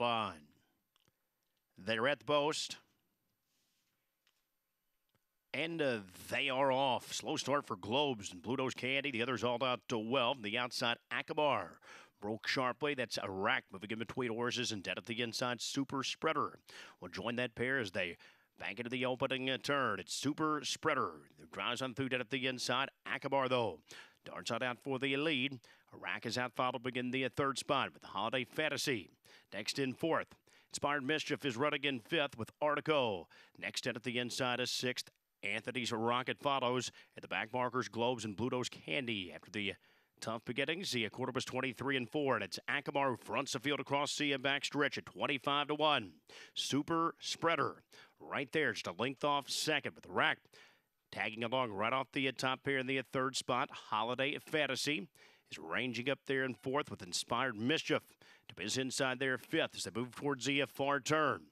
line. They're at the post. And uh, they are off. Slow start for Globes and Bluto's Candy. The others all out to well. The outside, Akabar broke sharply. That's Iraq moving in between horses and dead at the inside. Super Spreader will join that pair as they Back into the opening uh, turn. It's Super Spreader. Drives on through dead at the inside. Akabar, though, darts out out for the lead. Iraq is out followed begin the uh, third spot with the Holiday Fantasy. Next in fourth. Inspired Mischief is running in fifth with Artico. Next in at the inside is sixth. Anthony's Rocket follows. At the back markers, Globes and Bluto's Candy after the Tough beginnings. The quarter was 23 and 4, and it's Akamar who fronts the field across the back stretch at 25 to 1. Super spreader right there, just a length off second with the rack. Tagging along right off the top here in the third spot, Holiday Fantasy is ranging up there in fourth with Inspired Mischief to biz inside there fifth as they move towards the far turn.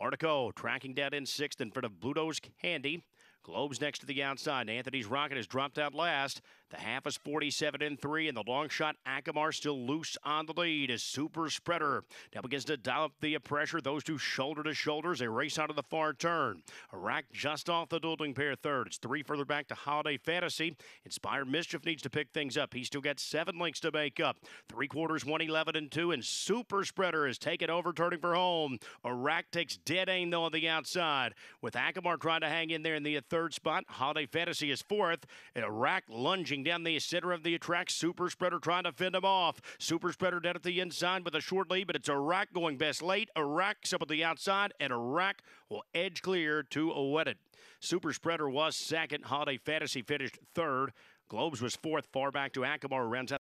Artico tracking down in sixth in front of Bluto's Candy. Globes next to the outside. Anthony's Rocket has dropped out last. The half is 47 and 3, and the long shot Akamar still loose on the lead. A super spreader now begins to dial up the pressure. Those two shoulder to shoulders. They race out of the far turn. Iraq just off the dueling pair third. It's three further back to Holiday Fantasy. Inspired Mischief needs to pick things up. He's still got seven links to make up. Three quarters, 111 and 2, and super spreader is taken over, turning for home. Iraq takes dead aim though on the outside with Akamar trying to hang in there in the third spot. Holiday Fantasy is fourth, and Iraq lunging down the center of the track. Super Spreader trying to fend him off. Super Spreader dead at the inside with a short lead, but it's Iraq going best late. Iraq's up at the outside, and Iraq will edge clear to a wetted. Super Spreader was second. Holiday Fantasy finished third. Globes was fourth, far back to Akamar rounds out.